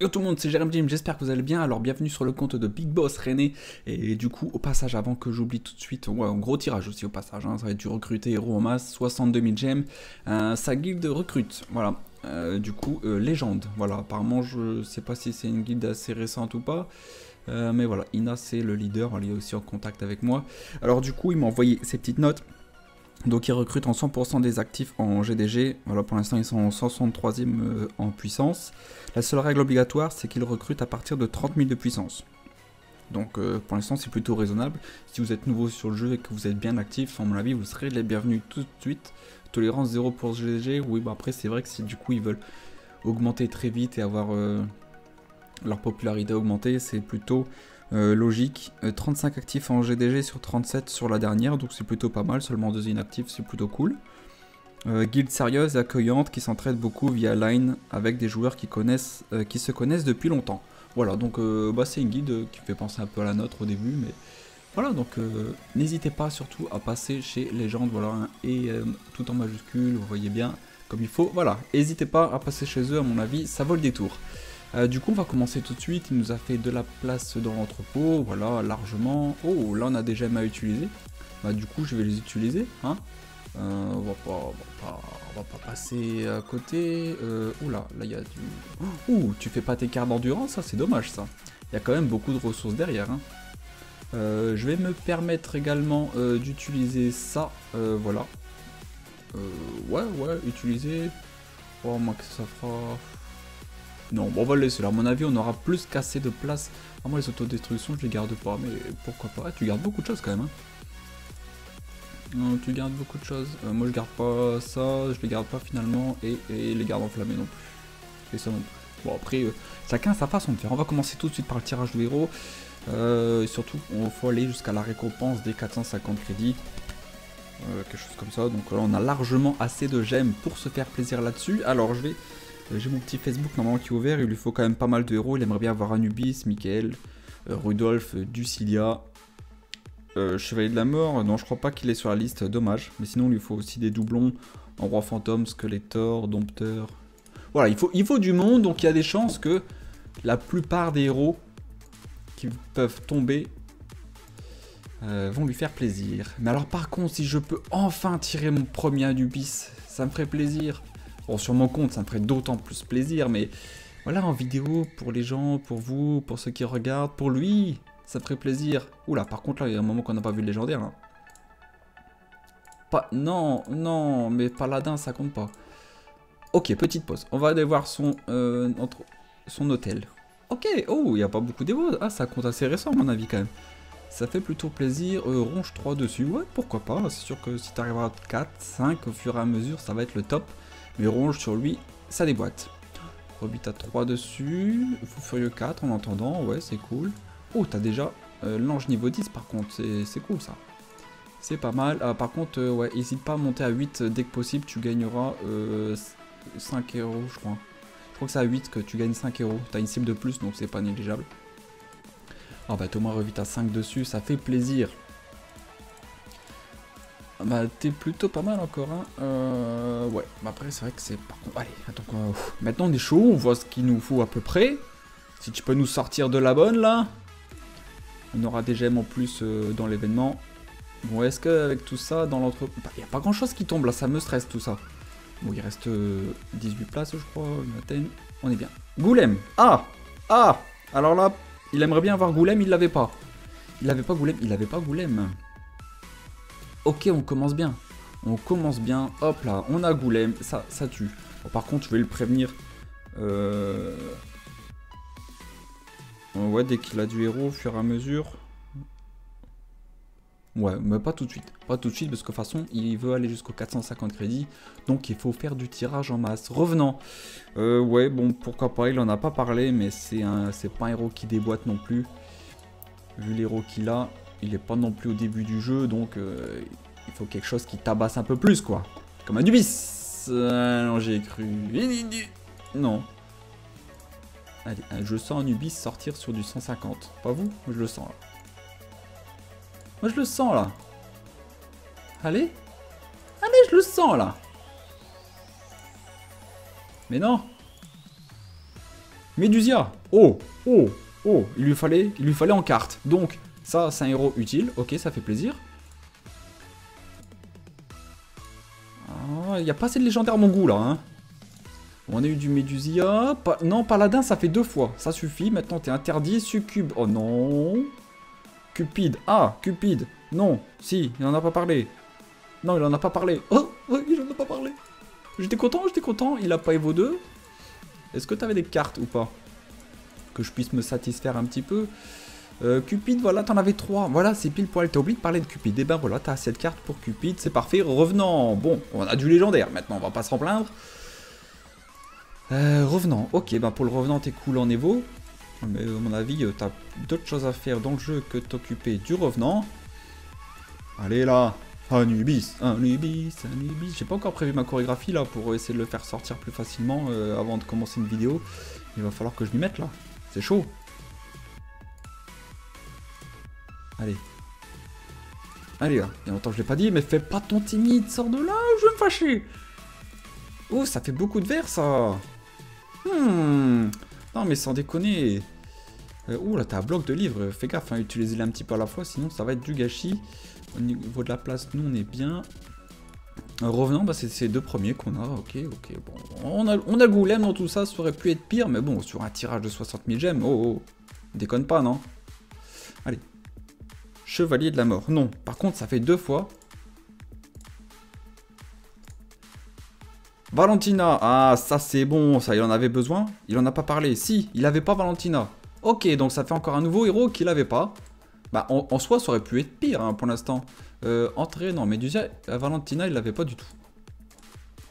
Yo tout le monde, c'est Jérém Jim, j'espère que vous allez bien. Alors bienvenue sur le compte de Big Boss René. Et du coup, au passage, avant que j'oublie tout de suite, ouais, un gros tirage aussi au passage. hein, ça va être du recruter héros en masse, 62 000 gemmes. Sa guilde recrute, voilà. Euh, du coup, euh, légende, voilà. Apparemment, je sais pas si c'est une guilde assez récente ou pas. Euh, mais voilà, Ina c'est le leader, elle est aussi en contact avec moi. Alors du coup, il m'a envoyé ces petites notes. Donc ils recrutent en 100% des actifs en GDG. Voilà, pour l'instant ils sont en 163e euh, en puissance. La seule règle obligatoire, c'est qu'ils recrutent à partir de 30 000 de puissance. Donc euh, pour l'instant c'est plutôt raisonnable. Si vous êtes nouveau sur le jeu et que vous êtes bien actif, à mon avis vous serez les bienvenus tout de suite. Tolérance 0 pour GDG. Oui, bah après c'est vrai que si du coup ils veulent augmenter très vite et avoir leur popularité augmentée, c'est plutôt euh, logique. Euh, 35 actifs en GDG sur 37 sur la dernière, donc c'est plutôt pas mal. Seulement deux inactifs, c'est plutôt cool. Euh, guilde sérieuse et accueillante qui s'entraide beaucoup via Line avec des joueurs qui, connaissent, euh, qui se connaissent depuis longtemps. Voilà, donc euh, bah, c'est une guide euh, qui fait penser un peu à la nôtre au début, mais voilà, donc euh, n'hésitez pas surtout à passer chez Légende, voilà, et euh, tout en majuscule, vous voyez bien, comme il faut. Voilà, n'hésitez pas à passer chez eux, à mon avis, ça vaut le détour. Euh, du coup, on va commencer tout de suite. Il nous a fait de la place dans l'entrepôt, voilà, largement. Oh, là, on a des gemmes à utiliser. Bah, du coup, je vais les utiliser, hein. Euh, on, va pas, on, va pas, on va pas passer à côté. Euh, oula, là, il y a du. Ouh, tu fais pas tes cartes d'endurance, ça, c'est dommage, ça. Il y a quand même beaucoup de ressources derrière, hein. Euh, je vais me permettre également d'utiliser ça, voilà. Ouais, ouais, utiliser. Oh, moi que ça fera. Non, bon, on va laisser là. À mon avis, on aura plus qu'assez de place. Ah, moi, les autodestructions, je les garde pas, mais pourquoi pas. Ah, tu gardes beaucoup de choses quand même. Hein. Tu gardes beaucoup de choses. Euh, moi, je garde pas ça, je les garde pas finalement, et, et les garde enflammés non plus. Et ça non plus. Bon, après, euh, chacun a sa façon de faire. On va commencer tout de suite par le tirage de héros. Euh, et surtout, on faut aller jusqu'à la récompense des 450 crédits. Euh, quelque chose comme ça. Donc là, on a largement assez de gemmes pour se faire plaisir là-dessus. Alors, je vais. Euh, J'ai mon petit Facebook normalement qui est ouvert. Il lui faut quand même pas mal de héros. Il aimerait bien avoir Anubis, Michael, euh, Rudolph, euh, Ducilia. Euh, Chevalier de la Mort, non, je crois pas qu'il est sur la liste, dommage. Mais sinon, il lui faut aussi des doublons en Roi Fantôme, Skeletor, Dompteur. Voilà, il faut, du monde, donc il y a des chances que la plupart des héros qui peuvent tomber vont lui faire plaisir. Mais alors, par contre, si je peux enfin tirer mon premier Anubis, ça me ferait plaisir. Bon, sur mon compte, ça me ferait d'autant plus plaisir, mais voilà, en vidéo, pour les gens, pour vous, pour ceux qui regardent, pour lui, ça me ferait plaisir. Oula, par contre, là, il y a un moment qu'on n'a pas vu le légendaire. Là. Pas, non, non, mais paladin, ça compte pas. Ok, petite pause. On va aller voir son, euh, son hôtel. Ok, oh, il n'y a pas beaucoup d'évo. Ah, ça compte assez récent, à mon avis, quand même. Ça fait plutôt plaisir. Euh, ronge 3 dessus, ouais, pourquoi pas. C'est sûr que si tu arriveras à 4, 5 au fur et à mesure, ça va être le top. Mais ronge sur lui, ça déboîte. Rebut à 3 dessus. Fou Furieux 4 en entendant, ouais, c'est cool. Oh, t'as déjà euh, l'ange niveau 10 par contre, c'est cool ça. C'est pas mal. Ah, par contre, euh, ouais, hésite pas à monter à 8 dès que possible, tu gagneras euh, 5 euros, je crois. Je crois que c'est à 8 que tu gagnes 5 euros. T'as une cible de plus, donc c'est pas négligeable. Ah bah Thomas revite à 5 dessus, ça fait plaisir. Ah Bah t'es plutôt pas mal encore, hein. Euh, ouais, bah après c'est vrai que c'est... Par contre, allez, attends quoi. Maintenant on est chaud, on voit ce qu'il nous faut à peu près. Si tu peux nous sortir de la bonne là. On aura des gemmes en plus euh, dans l'événement. Bon, est-ce qu'avec tout ça, dans l'entrepôt... Il n'y a pas grand-chose qui tombe là, ça me stresse tout ça. Bon, il reste euh, 18 places, je crois, une. On est bien. Goulem Ah Ah Alors là, il aimerait bien avoir Goulem, il l'avait pas. Il l'avait pas Goulem, il avait pas Goulem. Ok, on commence bien. On commence bien. Hop là, on a Goulem, ça, ça tue. Par contre, je vais le prévenir. Euh... Ouais, dès qu'il a du héros, au fur et à mesure. Ouais, mais pas tout de suite. Pas tout de suite, parce que de toute façon, il veut aller jusqu'aux 450 crédits. Donc il faut faire du tirage en masse. Revenant. Euh, ouais, bon, pourquoi pas, il en a pas parlé, mais c'est un, c'est pas un héros qui déboîte non plus. Vu l'héros qu'il a, il est pas non plus au début du jeu, donc euh, il faut quelque chose qui tabasse un peu plus, quoi. Comme un Dubis. Euh, non, j'ai cru. Non. Allez, je sens un Ubis sortir sur du 150. Pas vous Moi je le sens là. Moi je le sens là. Allez Allez, je le sens là Mais non Médusia Oh Oh Oh Il lui fallait, il lui fallait en carte. Donc, ça, c'est un héros utile. Ok, ça fait plaisir. Ah, il n'y a pas assez de légendaire à mon goût là. Hein. On a eu du Médusia. Non, Paladin, ça fait deux fois. Ça suffit. Maintenant, t'es interdit. Succube. Oh non. Cupide. Ah, Cupide. Non. Si, il en a pas parlé. Non, il en a pas parlé. Oh, oh il en a pas parlé. J'étais content, j'étais content. Il a pas Evo 2. Est-ce que t'avais des cartes ou pas? Que je puisse me satisfaire un petit peu. Euh, Cupid, voilà, t'en avais trois. Voilà, c'est pile poil. T'as oublié de parler de Cupid. Et eh ben voilà, t'as cette carte pour Cupid. C'est parfait. Revenant. Bon, on a du légendaire. Maintenant, on va pas s'en plaindre. Euh, revenant. Ok, ben pour le revenant, t'es cool en Evo. Mais à mon avis, euh, t'as d'autres choses à faire dans le jeu que t'occuper du revenant. Allez là Anubis, Anubis, Anubis. J'ai pas encore prévu ma chorégraphie là pour essayer de le faire sortir plus facilement euh, avant de commencer une vidéo. Il va falloir que je m'y mette là. C'est chaud. Allez. Allez. Il y a longtemps que je l'ai pas dit, mais fais pas ton timide, sors de là, je vais me fâcher. Oh, ça fait beaucoup de verre ça. Hmm. Non mais sans déconner. Euh, ouh là, t'as un bloc de livres. Fais gaffe, hein, utilisez-les un petit peu à la fois, sinon ça va être du gâchis. Au niveau de la place, nous on est bien. Euh, revenant, bah, c'est ces deux premiers qu'on a. Ok, ok. Bon, on a, on a Goulem dans tout ça, ça aurait pu être pire, mais bon, sur un tirage de 60 000 gemmes, oh, oh, déconne pas, non Allez. Chevalier de la mort. Non, par contre, ça fait deux fois. Valentina, ah ça c'est bon, ça il en avait besoin. Il en a pas parlé. Si, il avait pas Valentina. Ok, donc ça fait encore un nouveau héros qu'il avait pas. Bah, en, soi, ça aurait pu être pire hein, pour l'instant. Euh, entrer, non, Medusa, euh, Valentina, il l'avait pas du tout.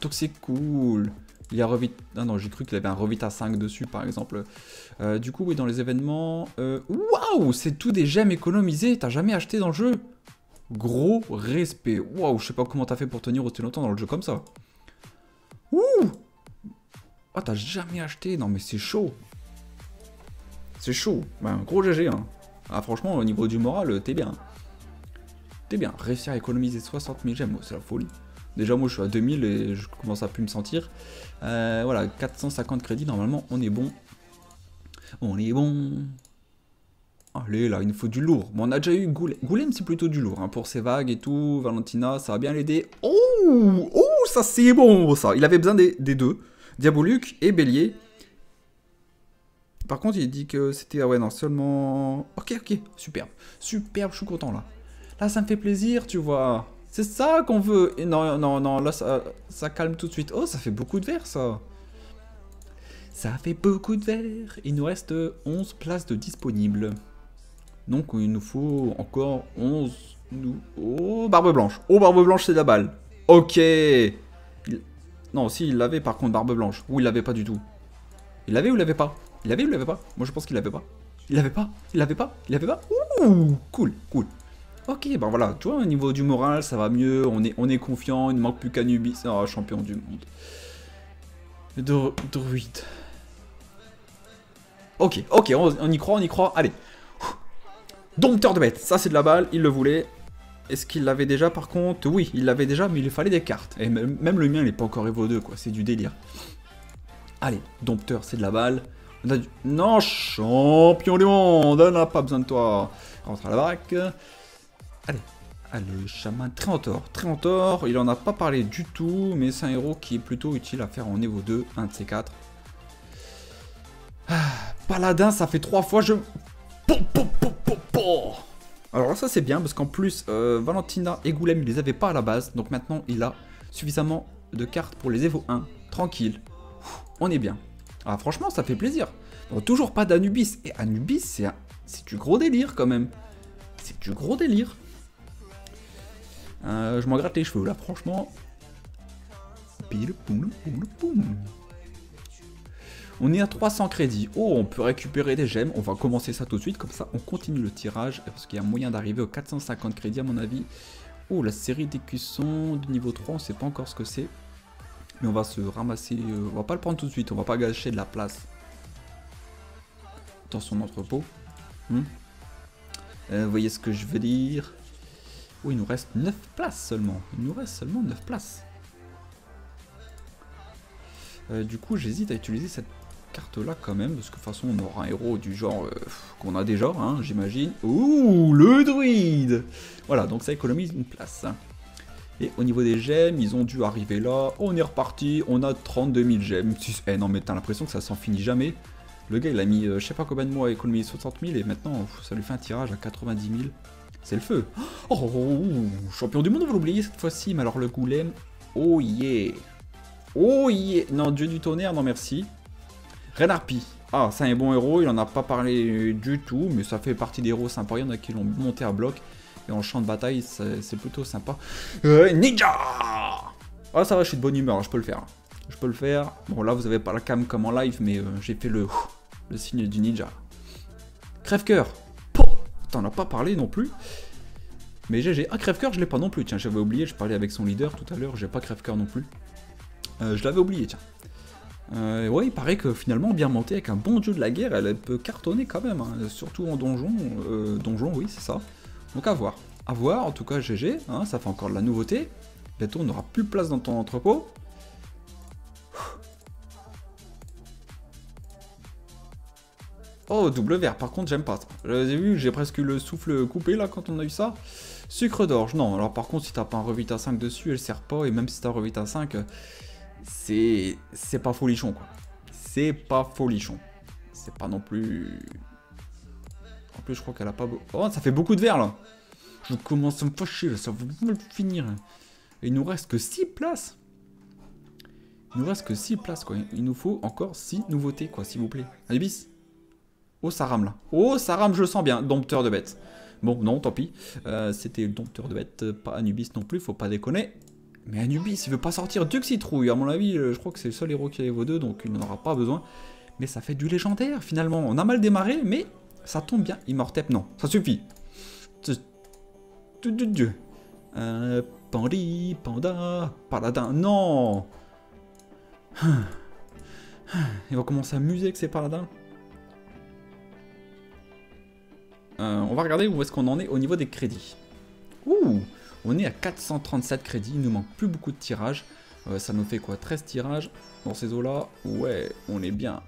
Donc cool. Il y a revit... Ah non, j'ai cru qu'il avait un Revita 5 dessus, par exemple. Euh, du coup, oui, dans les événements... Euh, waouh C'est tout des gemmes économisées. T'as jamais acheté dans le jeu? Gros respect. Waouh, je sais pas comment t'as fait pour tenir aussi longtemps dans le jeu comme ça. Ouh Oh, t'as jamais acheté Non, mais c'est chaud. C'est chaud. Ben, gros GG, hein. Ah, franchement, au niveau du moral, t'es bien. T'es bien. Réussir à économiser 60 000 gemmes, c'est la folie. Déjà, moi, je suis à 2000 et je commence à plus me sentir. Euh, voilà, 450 crédits, normalement, on est bon. On est bon. Allez, là, il nous faut du lourd. Bon, on a déjà eu Goulem. C'est plutôt du lourd. Hein, pour ses vagues et tout. Valentina, ça va bien l'aider. Oh Oh, ça, c'est bon, ça. Il avait besoin des, des deux. Diaboluc et Bélier. Par contre, il dit que c'était... Ah ouais, non, seulement... Ok, ok, superbe. Superbe, je suis content, là. Là, ça me fait plaisir, tu vois. C'est ça qu'on veut. Et non, non, non, là, ça, ça calme tout de suite. Oh, ça fait beaucoup de verre, ça. Ça fait beaucoup de verre. Il nous reste 11 places de disponibles. Donc, il nous faut encore 11... Oh, barbe blanche. Oh, barbe blanche, c'est la balle. Ok. Non, si, il l'avait, par contre, barbe blanche. Ou il l'avait pas du tout. Il l'avait ou il l'avait pas? Il l'avait ou il l'avait pas? Moi je pense qu'il l'avait pas. Il l'avait pas Il l'avait pas Il l'avait pas Ouh Cool, cool. Ok, ben voilà, tu vois, au niveau du moral, ça va mieux, on est, on confiant, il ne manque plus qu'Anubis, oh, champion du monde. druide. Ok, ok, on, y croit, on y croit, allez. Dompteur de bête, ça c'est de la balle, il le voulait. Est-ce qu'il l'avait déjà par contre? Oui, il l'avait déjà, mais il fallait des cartes. Et même, le mien, il n'est pas encore Evo 2, quoi, c'est du délire. Allez, dompteur, c'est de la balle. Non, champion du monde, on n'a pas besoin de toi. Rentre à la baraque. Allez, allez, chaman Tréantor. Tréantor, il en a pas parlé du tout, mais c'est un héros qui est plutôt utile à faire en niveau 2, un de ces quatre. Ah, paladin, ça fait trois fois, je... Alors ça c'est bien, parce qu'en plus, euh, Valentina et Goulem, il les avait pas à la base, donc maintenant il a suffisamment de cartes pour les Evo 1. Tranquille, on est bien. Ah, franchement, ça fait plaisir. toujours pas d'Anubis. Et Anubis, c'est du gros délire quand même. C'est du gros délire. Euh, je m'en gratte les cheveux là, franchement. On est à 300 crédits. Oh, on peut récupérer des gemmes. On va commencer ça tout de suite. Comme ça, on continue le tirage. Parce qu'il y a moyen d'arriver aux 450 crédits à mon avis. Oh, la série d'écussons de niveau 3, on sait pas encore ce que c'est. Mais on va se ramasser, euh, on va pas le prendre tout de suite, on va pas gâcher de la place dans son entrepôt. Hmm. Euh, vous voyez ce que je veux dire? Oh, il nous reste 9 places seulement. Il nous reste seulement 9 places. Euh, du coup, j'hésite à utiliser cette carte-là quand même, parce que de toute façon, on aura un héros du genre euh, qu'on a déjà, hein, j'imagine. Ouh, le druide Voilà, donc ça économise une place. Et au niveau des gemmes, ils ont dû arriver là. On est reparti, on a 32 000 gemmes. Eh non, mais t'as l'impression que ça s'en finit jamais. Le gars, il a mis, euh, je sais pas combien de mois à économiser 60 000, et maintenant, ça lui fait un tirage à 90 000. C'est le feu. Oh, oh, oh, champion du monde, on va l'oublier cette fois-ci. Mais alors, le goulem, oh yeah Oh yeah Non, dieu du tonnerre, non merci. Renarpi. Ah, c'est un bon héros, il en a pas parlé du tout, mais ça fait partie des héros sympas. Il y en a qui l'ont monté à bloc. Et en champ de bataille, c'est plutôt sympa. Euh, ninja Ah, ça va, je suis de bonne humeur, je peux le faire. Je peux le faire. Bon, là, vous avez pas la cam comme en live, mais euh, j'ai fait le, le signe du ninja. Crève-cœur. T'en as pas parlé non plus. Mais GG. Ah, crève-cœur, je l'ai pas non plus. Tiens, j'avais oublié, je parlais avec son leader tout à l'heure, j'ai pas crève-cœur non plus. Euh, je l'avais oublié, tiens. Euh, ouais, il paraît que finalement, bien monté avec un bon dieu de la guerre, elle peut cartonner quand même, hein. surtout en donjon. Euh, donjon, oui, c'est ça. Donc à voir. À voir, en tout cas, GG, hein, ça fait encore de la nouveauté. Bientôt, on n'aura plus de place dans ton entrepôt. Oh, double vert, par contre, j'aime pas ça. J'ai vu, j'ai presque le souffle coupé là quand on a eu ça. Sucre d'orge, non. Alors par contre, si t'as pas un Revita 5 dessus, elle sert pas. Et même si t'as un Revita 5, c'est c'est pas folichon quoi. C'est pas folichon. C'est pas non plus. En plus, je crois qu'elle a pas. Oh, ça fait beaucoup de verre là. Je commence à me fâcher ça va finir. Il nous reste que 6 places. Il nous reste que 6 places quoi. Il nous faut encore 6 nouveautés quoi, s'il vous plaît. Allez, bis. Oh, ça rame là. Oh, ça rame, je le sens bien. Dompteur de bêtes. Bon, non, tant pis. Euh, c'était le dompteur de bêtes, pas Anubis non plus, faut pas déconner. Mais Anubis, il veut pas sortir Duc Citrouille. À mon avis, euh, je crois que c'est le seul héros qui a les deux, donc il n'en aura pas besoin. Mais ça fait du légendaire, finalement. On a mal démarré, mais ça tombe bien. Immortep, non. Ça suffit. Dieu. Euh, Pandi, Panda, Paladin. Non Il va commencer à muser avec ses paladins. Euh, on va regarder où est-ce qu'on en est au niveau des crédits. Ouh On est à 437 crédits, il nous manque plus beaucoup de tirages. Euh, ça nous fait quoi 13 tirages dans ces eaux-là? Ouais, on est bien.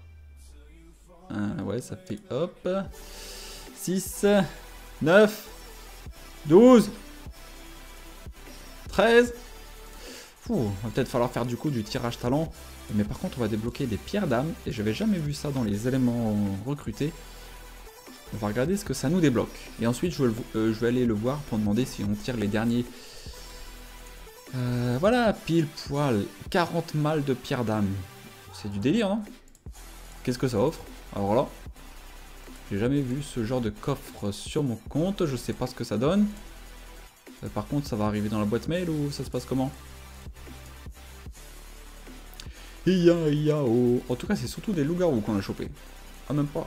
Ouais, ça fait hop. 6, 9, 12, 13. Ouh, va peut-être falloir faire du coup du tirage talent. Mais par contre, on va débloquer des pierres d'âme. Et j'avais jamais vu ça dans les éléments recrutés. On va regarder ce que ça nous débloque. Et ensuite, je vais, euh, aller le voir pour demander si on tire les derniers. Euh, voilà, pile poil. 40 mal de pierre d'âme. C'est du délire, non? Qu'est-ce que ça offre? Alors là, j'ai jamais vu ce genre de coffre sur mon compte. Je sais pas ce que ça donne. Euh, par contre, ça va arriver dans la boîte mail ou ça se passe comment? Ia, ia, oh. En tout cas, c'est surtout des loups-garous qu'on a chopé. Ah, même pas.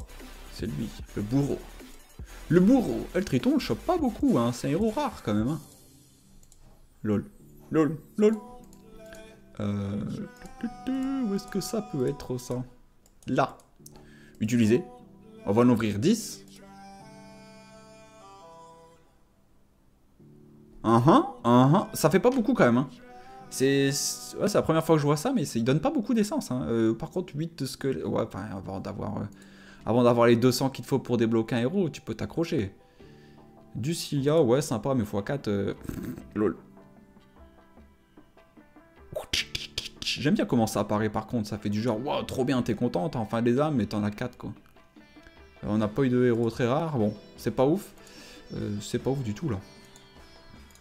C'est lui, le bourreau. Le bourreau. El Triton, le chope pas beaucoup, hein. C'est un héros rare quand même. Hein. Lol. Lol. Lol. Euh... Où est-ce que ça peut être ça? Là. Utiliser. On va en ouvrir 10. Uh -huh, uh. Ça fait pas beaucoup quand même. Hein. C'est la première fois que je vois ça, mais il donne pas beaucoup d'essence. Hein. Euh, par contre, 8 de que... Ouais, enfin, avant d'avoir... Euh, avant d'avoir les 200 qu'il faut pour débloquer un héros, tu peux t'accrocher. Du Cilia, ouais, sympa, mais x4, euh, lol. J'aime bien comment ça apparaît par contre, ça fait du genre, wow, trop bien, t'es content, t'as enfin des âmes, mais t'en as 4 quoi. Euh, on n'a pas eu de héros très rares, bon, c'est pas ouf. Euh, c'est pas ouf du tout là.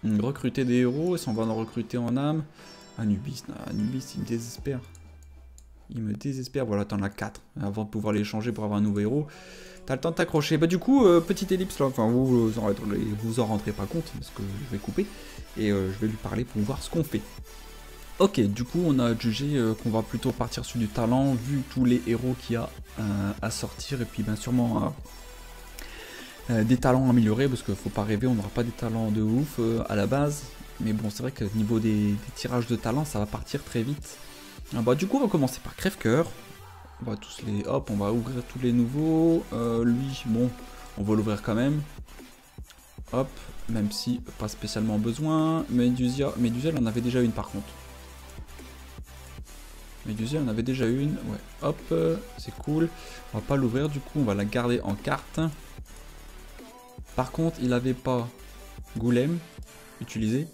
Recruter des héros, si on va en recruter en âme. Anubis, Anubis il désespère. Il me désespère. Voilà, t'en as 4 avant de pouvoir les changer pour avoir un nouveau héros. T'as le temps de t'accrocher. Bah du coup, euh, petite ellipse là, enfin vous vous en, vous en rendrez pas compte parce que je vais couper. Et euh, je vais lui parler pour voir ce qu'on fait. Ok, du coup on a jugé euh, qu'on va plutôt partir sur du talent vu tous les héros qu'il y a à sortir. Et puis bien sûrement des talents améliorés parce qu'il faut pas rêver, on n'aura pas des talents de ouf à la base. Mais bon, c'est vrai que niveau des, des tirages de talent, ça va partir très vite. Ah bah du coup on va commencer par crève-cœur. On va tous les. Hop, on va ouvrir tous les nouveaux. Euh, lui, bon, on va l'ouvrir quand même. Hop, même si pas spécialement besoin. Médusia, elle en avait déjà une par contre. Médusia, on avait déjà une. Ouais, hop, c'est cool. On va pas l'ouvrir, du coup, on va la garder en carte. Par contre, il avait pas Goulem utilisé.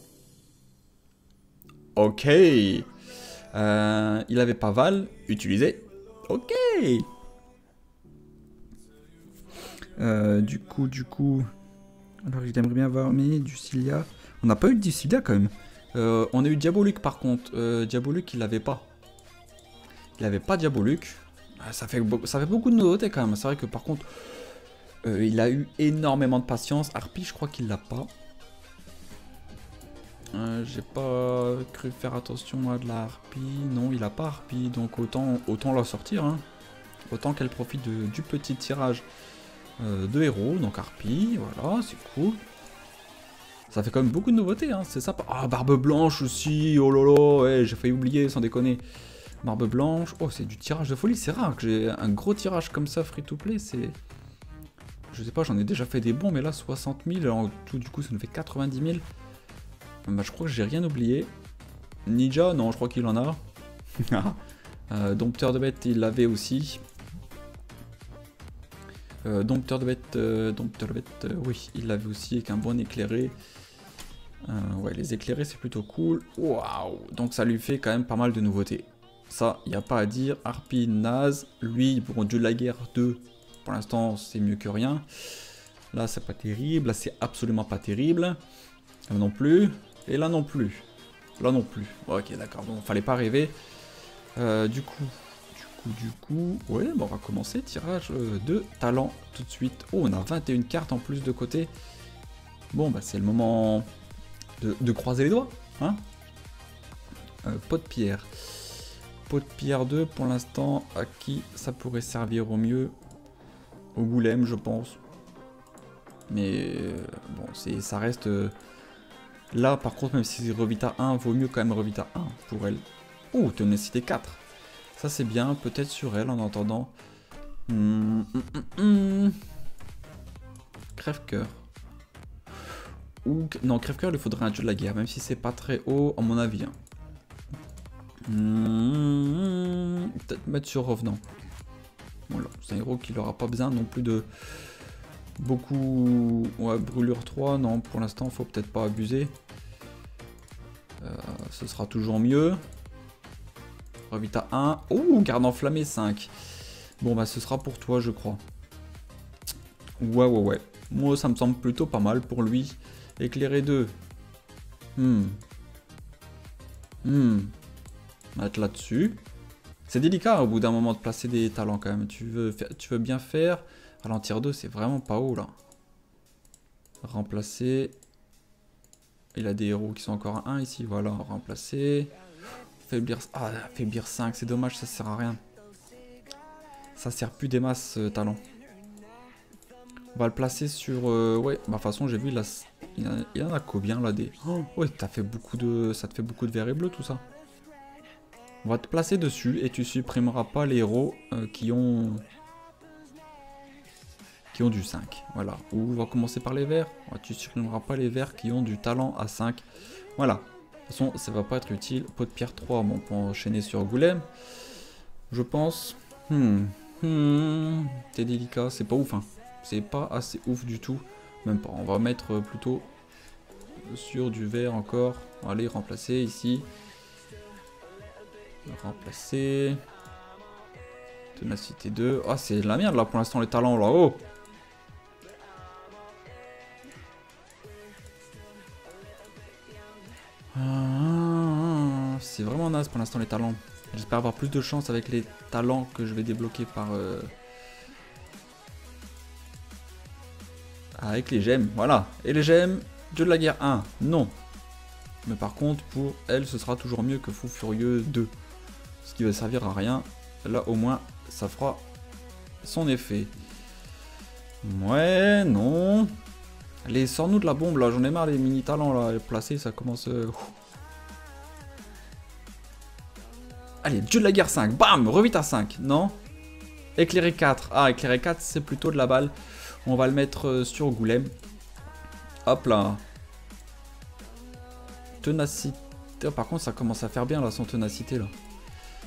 Ok. Euh, il avait pas Val utilisé. Ok. Euh, du coup, du coup. Alors, j'aimerais bien avoir mis du Cilia. On n'a pas eu de Cilia quand même. Euh, on a eu Diaboluc par contre. Diaboluc, il l'avait pas. Il avait pas Diaboluc. Ah, ça fait, ça fait beaucoup de nouveautés quand même. C'est vrai que par contre, il a eu énormément de patience. Harpy, je crois qu'il l'a pas. J'ai pas cru faire attention à de la harpie. Non, il a pas harpie, donc autant, autant la sortir. Hein. Autant qu'elle profite du petit tirage euh, de héros, donc harpie, voilà, c'est cool. Ça fait quand même beaucoup de nouveautés, hein, c'est sympa. Ah, barbe blanche aussi, oh lolo, j'ai failli oublier, sans déconner. Barbe blanche, oh, c'est du tirage de folie, c'est rare que j'ai un gros tirage comme ça free to play, c'est... Je sais pas, j'en ai déjà fait des bons, mais là, 60 000, en tout, du coup, ça nous fait 90 000. Bah, je crois que j'ai rien oublié. Ninja, non, je crois qu'il en a. euh, dompteur de bête, il l'avait aussi. Euh, dompteur de bête, euh, dompteur de bête, euh, oui, il l'avait aussi avec un bon éclairé. ouais, les éclairés, c'est plutôt cool. Waouh Donc ça lui fait quand même pas mal de nouveautés. Ça, il n'y a pas à dire. Harpy, naze. Lui, bon, Dieu de la guerre 2, pour l'instant, c'est mieux que rien. Là, c'est pas terrible. Là, c'est absolument pas terrible. non plus. Et là non plus. Là non plus. ok, d'accord. Bon, fallait pas rêver. du coup, du coup, ouais, bon, on va commencer. Tirage euh, de talent tout de suite. Oh, on a 21 cartes en plus de côté. Bon, bah c'est le moment de, croiser les doigts. Hein euh, pot de pierre. Pot de pierre 2, pour l'instant, à qui ça pourrait servir au mieux? Au goulem, je pense. Mais euh, bon, ça reste... là, par contre, même si Revita 1, vaut mieux quand même Revita 1 pour elle. Oh, ténacité 4. Ça c'est bien, peut-être sur elle en entendant. Hmm, hmm, hmm, Crève-cœur. Ou... Non, crève-cœur, il faudrait un dieu de la guerre, même si c'est pas très haut, à mon avis. Hein. Peut-être mettre sur revenant. Voilà, c'est un héros qui n'aura pas besoin non plus de beaucoup... Ouais, brûlure 3, non, pour l'instant, faut peut-être pas abuser. Euh, ce sera toujours mieux. Revita 1. Oh, garde enflammé 5. Bon, bah ce sera pour toi, je crois. Ouais, ouais, ouais. Moi, ça me semble plutôt pas mal pour lui. Éclairé 2. Hmm. Hmm. Mettre là-dessus. C'est délicat au bout d'un moment de placer des talents quand même. Tu veux bien faire. Ralentir 2, c'est vraiment pas haut là. Remplacer. Il a des héros qui sont encore à 1 ici. Voilà, remplacer. Faiblir... Ah, faiblir 5, c'est dommage, ça sert à rien. Ça sert plus des masses, ce talent. On va le placer sur... Euh, ouais, bah, de toute façon, j'ai vu, il, a... il, en a combien, là, des... Oh, ouais, fait beaucoup de... ça te fait beaucoup de vert et bleu, tout ça. On va te placer dessus, et tu supprimeras pas les héros euh, qui ont... qui ont du 5, voilà. Ou on va commencer par les verts. tu supprimeras pas les verts qui ont du talent à 5. Voilà, toute façon, ça va pas être utile. Pot de pierre 3, bon, on peut enchaîner sur Goulem. Je pense. Hmm. Hmm. C'est délicat, c'est pas ouf. Hein. C'est pas assez ouf du tout. Même pas. On va mettre plutôt sur du vert encore. Allez, remplacer ici. Remplacer. Tenacité 2. Ah, c'est de la merde là pour l'instant, les talents là. Oh! Pour l'instant les talents. J'espère avoir plus de chance avec les talents que je vais débloquer par... Euh, avec les gemmes, voilà. Et les gemmes, Dieu de la guerre 1, non. Mais par contre, pour elle, ce sera toujours mieux que Fou Furieux 2. Ce qui va servir à rien. Là, au moins, ça fera son effet. Ouais, non. Allez, sors-nous de la bombe là, j'en ai marre les mini talents là, placés, ça commence... Euh, Allez, Dieu de la guerre 5, bam, revite à 5, non Éclairé 4, ah éclairé 4 c'est plutôt de la balle, on va le mettre euh, sur Goulem. Hop là. Tenacité. Oh, par contre, ça commence à faire bien là, son tenacité là.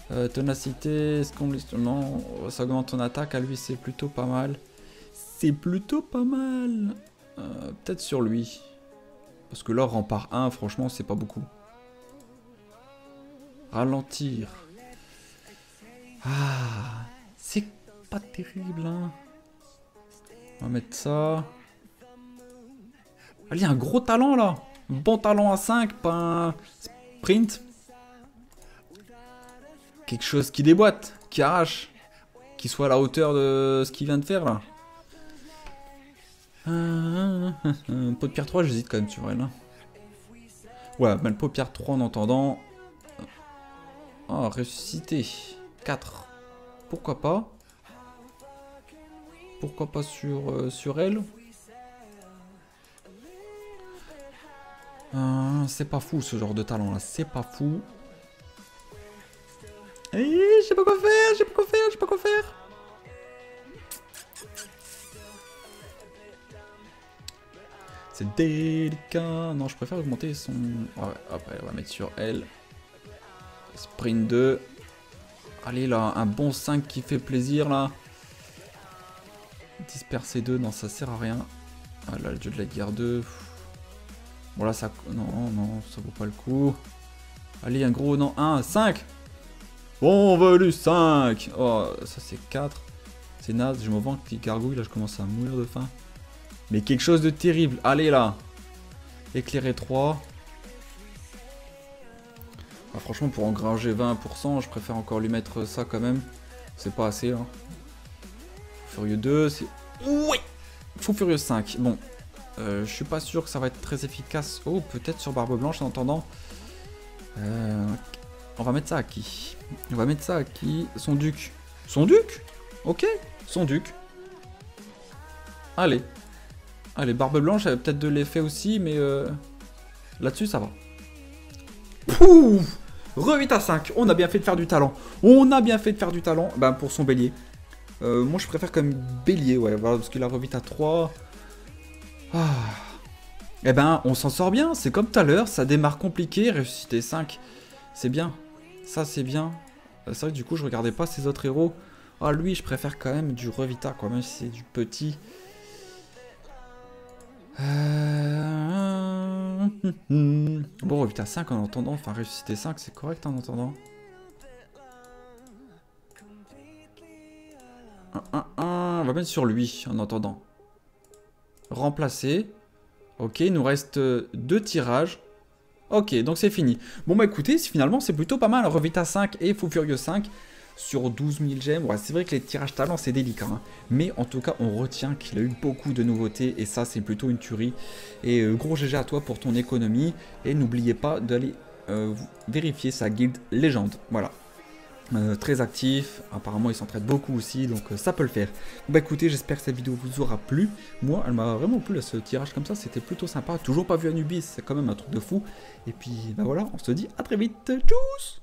Euh, est-ce qu'on Non, ça augmente ton attaque. À lui, c'est plutôt pas mal. C'est plutôt pas mal. Euh, peut-être sur lui. Parce que là, rempart 1, franchement, c'est pas beaucoup. Ralentir. Ah, c'est pas terrible, hein. On va mettre ça. Allez, un gros talent, là. Bon talent à 5, pas un sprint. Quelque chose qui déboîte, qui arrache. Qui soit à la hauteur de ce qu'il vient de faire, là. Un pot de pierre 3, j'hésite quand même sur elle. Hein. Ouais, le pot de pierre 3 en entendant. Oh, ressuscité. 4. Pourquoi pas? Pourquoi pas sur, euh, sur elle? Euh, C'est pas fou ce genre de talent là, c'est pas fou. Eh, je sais pas quoi faire, je sais pas quoi faire, je sais pas quoi faire. C'est délicat. Non, je préfère augmenter son... Ouais, après, on va mettre sur elle. Sprint 2. Allez, là, un bon 5 qui fait plaisir, là. Disperser 2, non, ça sert à rien. Ah là, le dieu de la guerre 2. Bon, là, ça... Non, non, ça vaut pas le coup. Allez, un gros... Non, 1, 5 Bon, volu 5 Oh, ça, c'est 4. C'est naze, je me vends que gargouille, là, je commence à mourir de faim. Mais quelque chose de terrible. Allez là. Éclairer 3. Ah, franchement, pour engranger 20%, je préfère encore lui mettre ça quand même. C'est pas assez. Hein. Furieux 2, c'est... Oui Fou Furieux 5. Bon. Euh, je suis pas sûr que ça va être très efficace. Oh, peut-être sur Barbe Blanche en attendant. Euh, on va mettre ça à qui? On va mettre ça à qui? Son duc. Son duc? Ok, son duc. Allez, Allez, Barbe Blanche avait peut-être de l'effet aussi, mais euh, là-dessus, ça va. Pouf Re 8 à 5, on a bien fait de faire du talent. On a bien fait de faire du talent ben, pour son bélier. Euh, moi, je préfère comme bélier, ouais, voilà, parce qu'il a re 8 à 3. Ah. Eh ben, on s'en sort bien, c'est comme tout à l'heure, ça démarre compliqué, ressusciter 5. C'est bien, ça c'est bien. Euh, c'est vrai que du coup, je regardais pas ces autres héros. Ah, lui, je préfère quand même du Revita, quoi, même si c'est du petit. Euh... Bon, putain, 5 en entendant, enfin ressusciter 5, c'est correct en entendant. 1, 1, 1, on va mettre sur lui en entendant. Remplacer. Ok, il nous reste deux tirages. Ok, donc c'est fini. Bon bah écoutez, finalement c'est plutôt pas mal. Revita 5 et Fou Furieux 5 sur 12 000 gemmes. C'est vrai que les tirages talents, c'est délicat. Hein. Mais en tout cas, on retient qu'il a eu beaucoup de nouveautés. Et ça, c'est plutôt une tuerie. Et euh, gros GG à toi pour ton économie. Et n'oubliez pas d'aller euh, vérifier sa guilde légende. Voilà. Euh, très actif, apparemment il s'entraide beaucoup aussi, donc ça peut le faire. Bah écoutez, j'espère que cette vidéo vous aura plu. Moi, elle m'a vraiment plu, ce tirage comme ça, c'était plutôt sympa. Toujours pas vu Anubis, c'est quand même un truc de fou. Et puis, bah voilà, on se dit à très vite. Tchuss